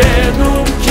Pedro que